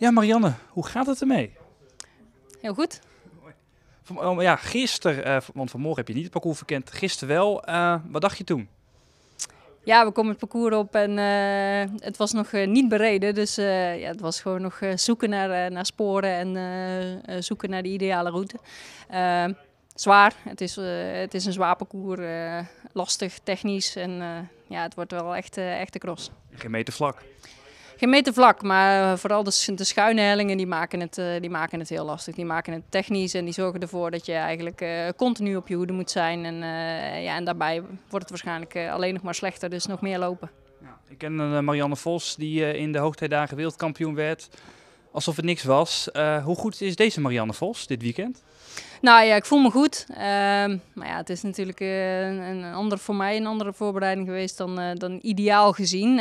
Ja, Marianne, hoe gaat het ermee? Heel goed. Van, oh, ja, gisteren, uh, want vanmorgen heb je niet het parcours verkend, gisteren wel. Uh, wat dacht je toen? Ja, we komen het parcours op en uh, het was nog niet bereden. Dus ja, het was gewoon nog zoeken naar, naar sporen en zoeken naar de ideale route. zwaar, het is, het is een zwaar parcours, lastig, technisch en ja, het wordt wel echt, echt de cross. Geen meter vlak geen meter vlak, maar vooral de, de schuine hellingen die maken, het, eh, die maken het heel lastig. Die maken het technisch en die zorgen ervoor dat je eigenlijk uh, continu op je hoede moet zijn. En, ja, en daarbij wordt het waarschijnlijk alleen nog maar slechter, dus nog meer lopen. Ja, ik ken Marianne Vos die in de hoogtijdagen wereldkampioen werd. Alsof het niks was. hoe goed is deze Marianne Vos dit weekend? Nou ja, ik voel me goed. Uh, maar ja, het is natuurlijk een, een andere, voor mij een andere voorbereiding geweest dan, dan ideaal gezien.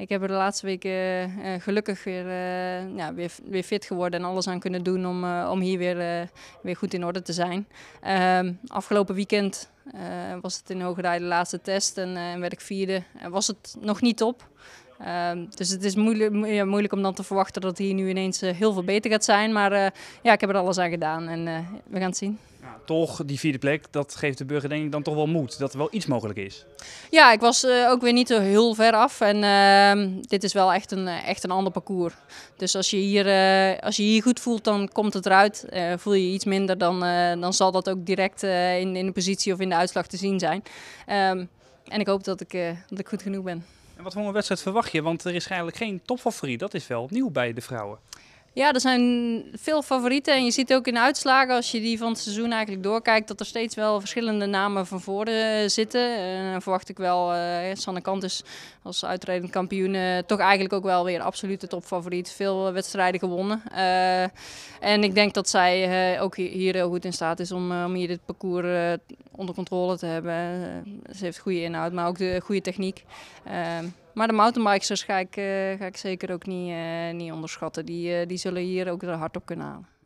Ik heb er de laatste weken uh, gelukkig weer, uh, ja, weer, weer fit geworden en alles aan kunnen doen om, om hier weer, weer goed in orde te zijn. Ehm, afgelopen weekend was het in Hogedij de laatste test en werd ik vierde. En was het nog niet op. Ehm, dus het is moeilijk, ja, moeilijk om dan te verwachten dat hier nu ineens heel veel beter gaat zijn. Maar ja, ik heb er alles aan gedaan en we gaan het zien toch, die vierde plek, dat geeft de burger denk ik dan toch wel moed dat er wel iets mogelijk is. Ja, ik was ook weer niet zo heel ver af en uh, dit is wel echt een, eh, echt een ander parcours. Dus als je hier, als je hier goed voelt, dan komt het eruit. voel je iets minder, dan, dan zal dat ook direct in, in de positie of in de uitslag te zien zijn. Um, en ik hoop dat ik, dat ik goed genoeg ben. En wat voor een wedstrijd verwacht je? Want er is eigenlijk geen topfavoriet. Dat is wel nieuw bij de vrouwen. Ja, er zijn veel favorieten. En je ziet ook in de uitslagen, als je die van het seizoen eigenlijk doorkijkt, dat er steeds wel verschillende namen van voren zitten. En dan verwacht ik wel, uh, Sanne Kant is als uitredend kampioen uh, toch eigenlijk ook wel weer absoluut de topfavoriet. Veel wedstrijden gewonnen. En ik denk dat zij ook hier heel goed in staat is om, om hier dit parcours onder controle te hebben. ze heeft goede inhoud, maar ook de goede techniek. Maar de mountainbikers ga ik, uh, ga ik zeker ook niet, uh, niet onderschatten. Die, uh, die zullen hier ook hard op kunnen halen.